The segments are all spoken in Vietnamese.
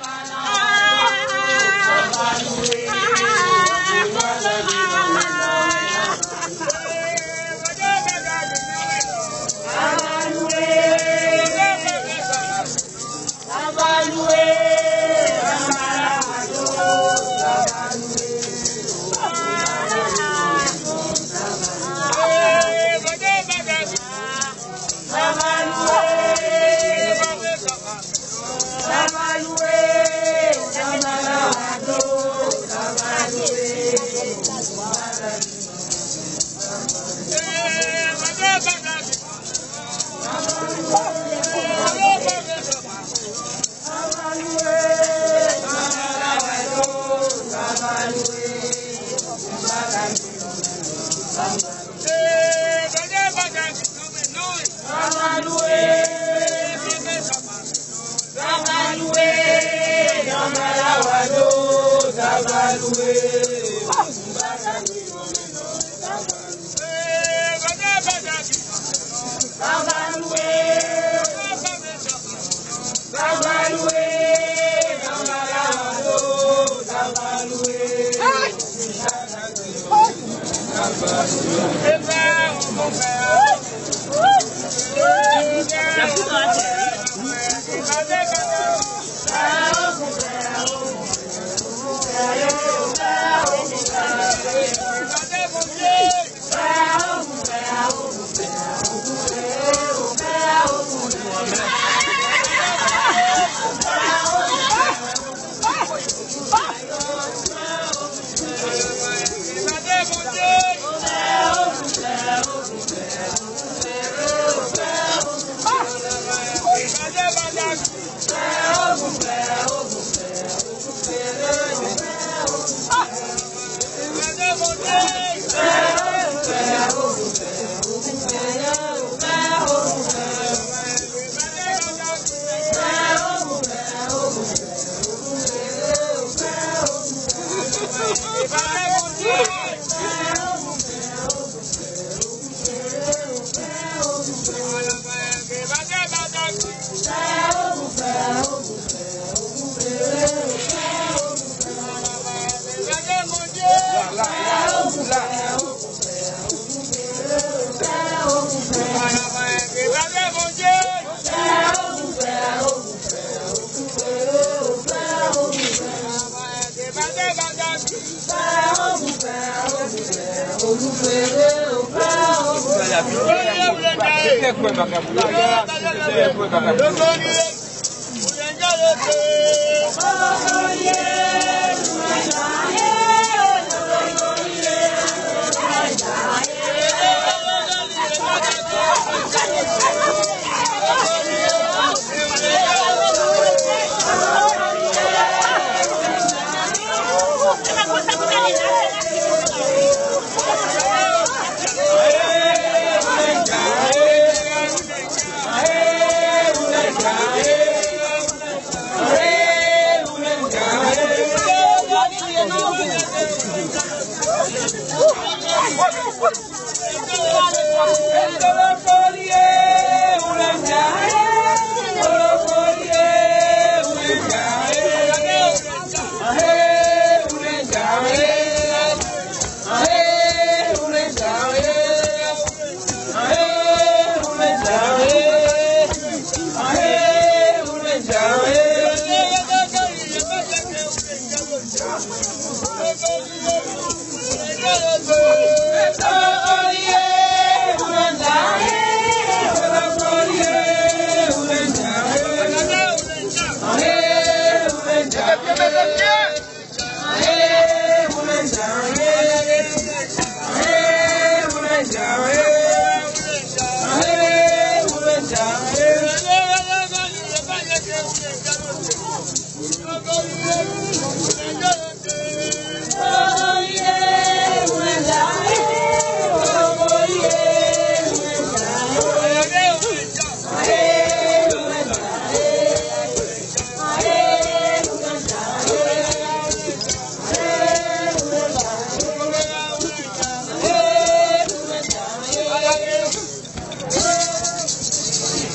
Bala. That's what I said. olùfèrè ò fẹ́ òfò. Lọ́sọ̀ọ́ ni ẹ̀ kò yẹ ń jáde pé. Ọlọ́sọ̀ọ́ yẹ. Yes, sir.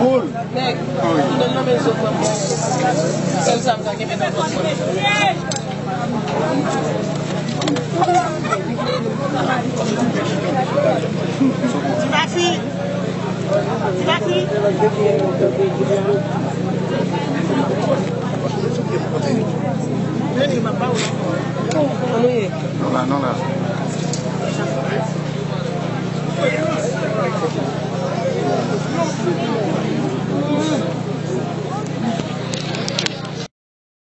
Cool. Nek. Don nan men sot nan mwen. Sel sam ka kebe nan pot mwen. Tibati. Tibati. Ano ye? Non la, non la. Thank you.